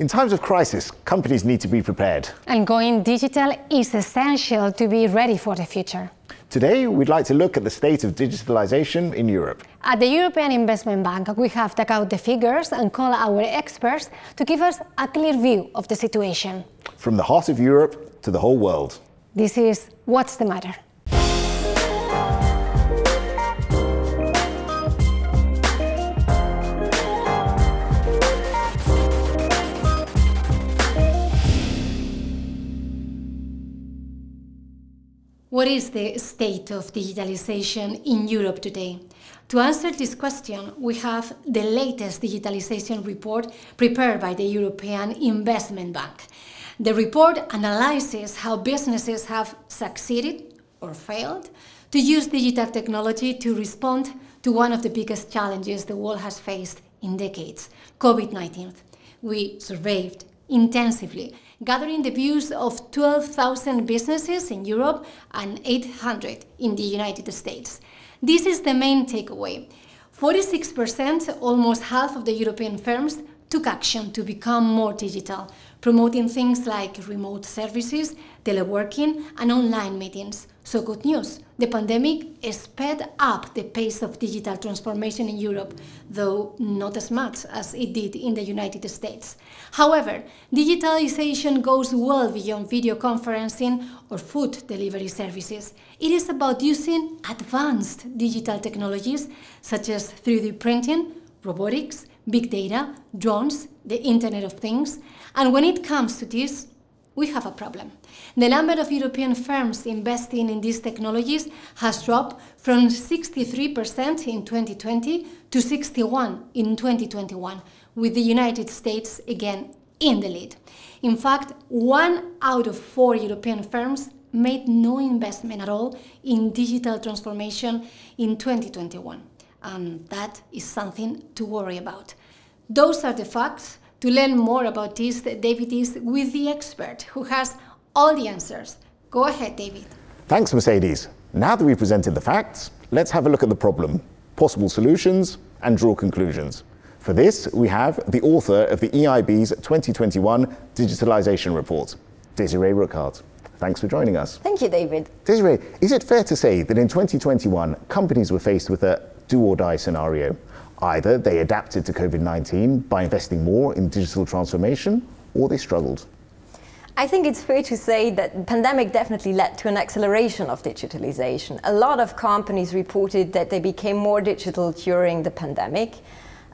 In times of crisis, companies need to be prepared. And going digital is essential to be ready for the future. Today, we'd like to look at the state of digitalization in Europe. At the European Investment Bank, we have taken out the figures and called our experts to give us a clear view of the situation. From the heart of Europe to the whole world. This is What's the Matter? What is the state of digitalization in Europe today? To answer this question, we have the latest digitalization report prepared by the European Investment Bank. The report analyzes how businesses have succeeded or failed to use digital technology to respond to one of the biggest challenges the world has faced in decades COVID 19. We surveyed intensively, gathering the views of 12,000 businesses in Europe and 800 in the United States. This is the main takeaway. 46%, almost half of the European firms, took action to become more digital, promoting things like remote services, teleworking, and online meetings. So, good news the pandemic sped up the pace of digital transformation in Europe, though not as much as it did in the United States. However, digitalization goes well beyond video conferencing or food delivery services. It is about using advanced digital technologies such as 3D printing, robotics, big data, drones, the Internet of Things. And when it comes to this, we have a problem. The number of European firms investing in these technologies has dropped from 63% in 2020 to 61 in 2021, with the United States again in the lead. In fact, one out of four European firms made no investment at all in digital transformation in 2021. And that is something to worry about. Those are the facts. To learn more about this, David is with the expert who has all the answers. Go ahead, David. Thanks, Mercedes. Now that we've presented the facts, let's have a look at the problem, possible solutions, and draw conclusions. For this, we have the author of the EIB's 2021 Digitalization Report, Desiree Rückert. Thanks for joining us. Thank you, David. Desiree, is it fair to say that in 2021, companies were faced with a do or die scenario? Either they adapted to COVID 19 by investing more in digital transformation, or they struggled. I think it's fair to say that the pandemic definitely led to an acceleration of digitalization. A lot of companies reported that they became more digital during the pandemic.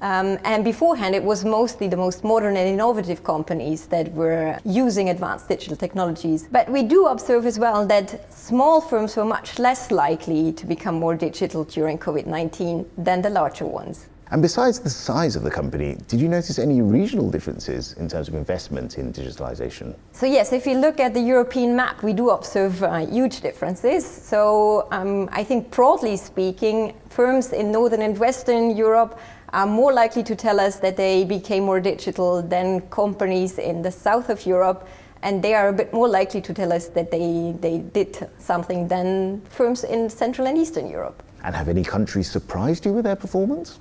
Um, and beforehand, it was mostly the most modern and innovative companies that were using advanced digital technologies. But we do observe as well that small firms were much less likely to become more digital during COVID 19 than the larger ones. And besides the size of the company, did you notice any regional differences in terms of investment in digitalization? So, yes, if you look at the European map, we do observe uh, huge differences. So, um, I think broadly speaking, firms in Northern and Western Europe are more likely to tell us that they became more digital than companies in the south of Europe. And they are a bit more likely to tell us that they, they did something than firms in Central and Eastern Europe. And have any countries surprised you with their performance?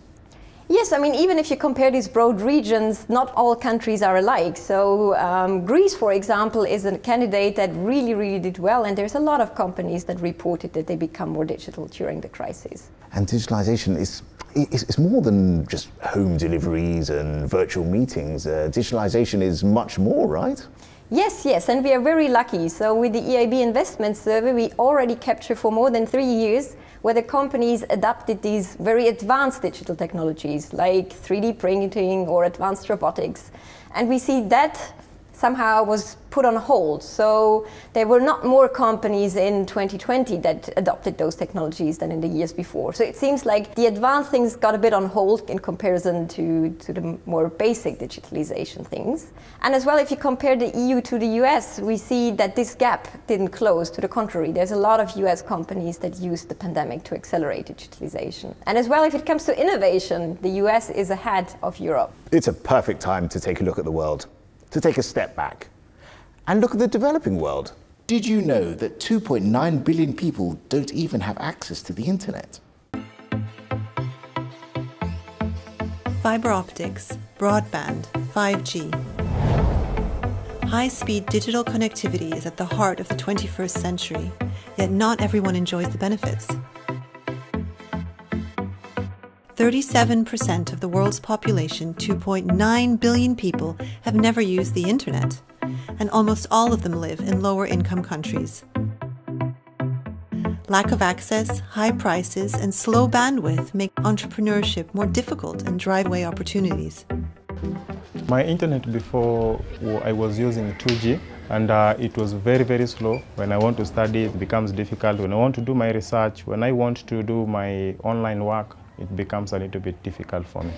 Yes, I mean, even if you compare these broad regions, not all countries are alike. So, um, Greece, for example, is a candidate that really, really did well, and there's a lot of companies that reported that they become more digital during the crisis. And digitalization is, is, is more than just home deliveries and virtual meetings. Uh, digitalization is much more, right? Yes, yes, and we are very lucky. So, with the EIB investment survey, we already capture for more than three years whether companies adapted these very advanced digital technologies like 3D printing or advanced robotics. And we see that somehow was put on hold. So there were not more companies in 2020 that adopted those technologies than in the years before. So it seems like the advanced things got a bit on hold in comparison to, to the more basic digitalization things. And as well, if you compare the EU to the US, we see that this gap didn't close. To the contrary, there's a lot of US companies that used the pandemic to accelerate digitalization. And as well, if it comes to innovation, the US is ahead of Europe. It's a perfect time to take a look at the world to take a step back and look at the developing world. Did you know that 2.9 billion people don't even have access to the internet? Fiber optics, broadband, 5G. High speed digital connectivity is at the heart of the 21st century, yet not everyone enjoys the benefits. 37% of the world's population, 2.9 billion people, have never used the internet, and almost all of them live in lower income countries. Lack of access, high prices, and slow bandwidth make entrepreneurship more difficult and drive away opportunities. My internet before I was using 2G and uh, it was very very slow. When I want to study it becomes difficult. When I want to do my research, when I want to do my online work, it becomes a little bit difficult for me.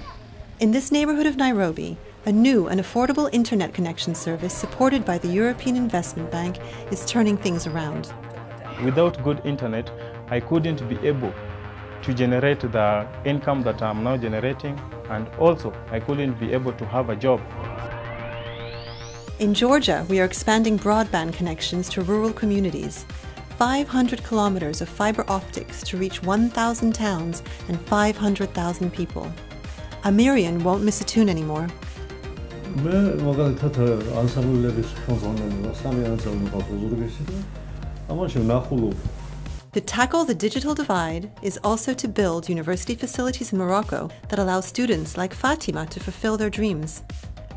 In this neighborhood of Nairobi, a new and affordable internet connection service supported by the European Investment Bank is turning things around. Without good internet, I couldn't be able to generate the income that I'm now generating and also I couldn't be able to have a job. In Georgia, we are expanding broadband connections to rural communities 500 kilometers of fiber optics to reach 1,000 towns and 500,000 people. Amirian won't miss a tune anymore. To tackle the digital divide is also to build university facilities in Morocco that allow students like Fatima to fulfill their dreams.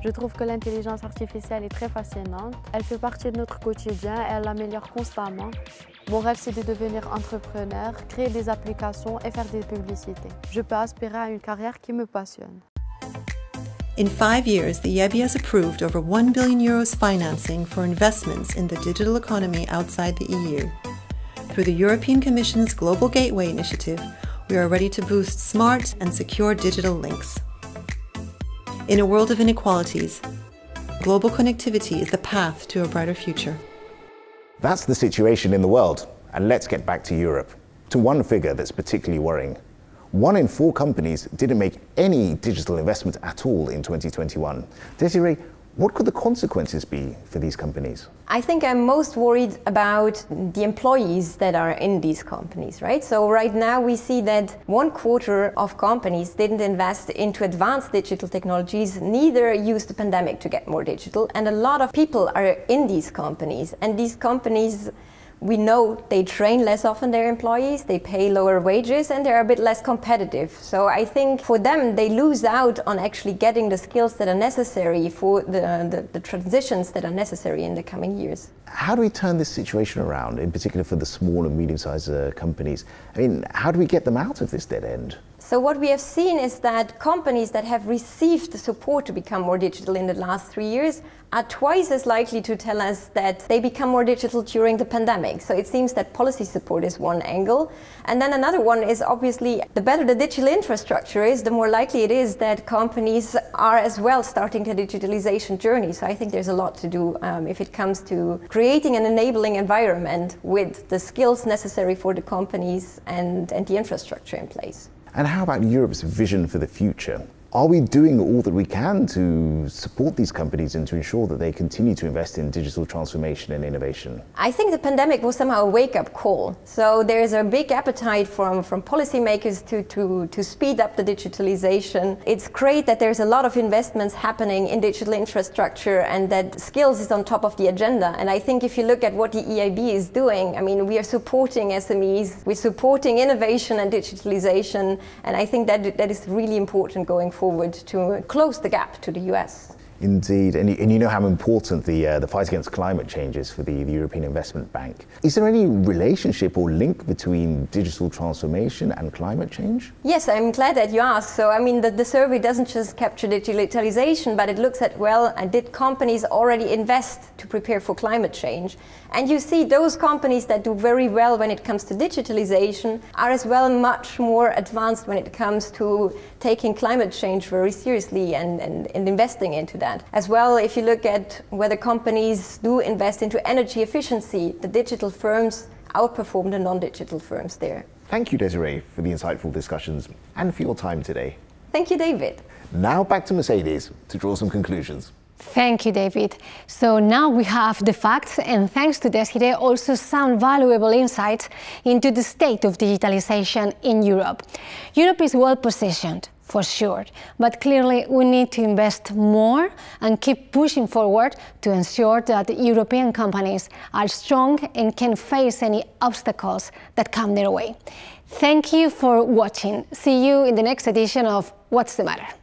Je trouve que l'intelligence artificielle est très fascinante. Elle fait partie de notre quotidien, elle l'améliore constamment. Mon rêve, c'est de devenir entrepreneur, créer des applications et faire des publicités. Je peux aspirer à une carrière qui me passionne. In five years, the EIB has approved over 1 billion euros financing for investments in the digital economy outside the EU. Through the European Commission's Global Gateway initiative, we are ready to boost smart and secure digital links. In a world of inequalities, global connectivity is the path to a brighter future. That's the situation in the world. And let's get back to Europe, to one figure that's particularly worrying. One in four companies didn't make any digital investment at all in 2021. Desiree, what could the consequences be for these companies? I think I'm most worried about the employees that are in these companies, right? So, right now we see that one quarter of companies didn't invest into advanced digital technologies, neither used the pandemic to get more digital. And a lot of people are in these companies, and these companies we know they train less often their employees, they pay lower wages, and they're a bit less competitive. So I think for them, they lose out on actually getting the skills that are necessary for the, the, the transitions that are necessary in the coming years. How do we turn this situation around, in particular for the small and medium sized uh, companies? I mean, how do we get them out of this dead end? So what we have seen is that companies that have received the support to become more digital in the last three years are twice as likely to tell us that they become more digital during the pandemic. So it seems that policy support is one angle. And then another one is obviously the better the digital infrastructure is, the more likely it is that companies are as well starting the digitalization journey. So I think there's a lot to do um, if it comes to creating an enabling environment with the skills necessary for the companies and, and the infrastructure in place. And how about Europe's vision for the future? Are we doing all that we can to support these companies and to ensure that they continue to invest in digital transformation and innovation? I think the pandemic was somehow a wake up call. So there's a big appetite from, from policymakers to, to, to speed up the digitalization. It's great that there's a lot of investments happening in digital infrastructure and that skills is on top of the agenda. And I think if you look at what the EIB is doing, I mean, we are supporting SMEs, we're supporting innovation and digitalization. And I think that, that is really important going forward forward to close the gap to the US. Indeed, and you, and you, know how important the, uh, the fight against climate change is for the, the European Investment Bank. Is there any relationship or link between digital transformation and climate change? Yes, I'm glad that you asked. So, I mean, the, the survey doesn't just capture digitalization, but it looks at, well, uh, did companies already invest to prepare for climate change? And you see those companies that do very well when it comes to digitalization are as well much more advanced when it comes to taking climate change very seriously and, and, and investing into that that. As well, if you look at whether companies do invest into energy efficiency, the digital firms outperform the non-digital firms there. Thank you, Desiree, for the insightful discussions and for your time today. Thank you, David. Now back to Mercedes to draw some conclusions. Thank you, David. So now we have the facts, and thanks to Desiree, also some valuable insights into the state of digitalization in Europe. Europe is well positioned for sure. But clearly, we need to invest more and keep pushing forward to ensure that European companies are strong and can face any obstacles that come their way. Thank you for watching. See you in the next edition of What's the Matter?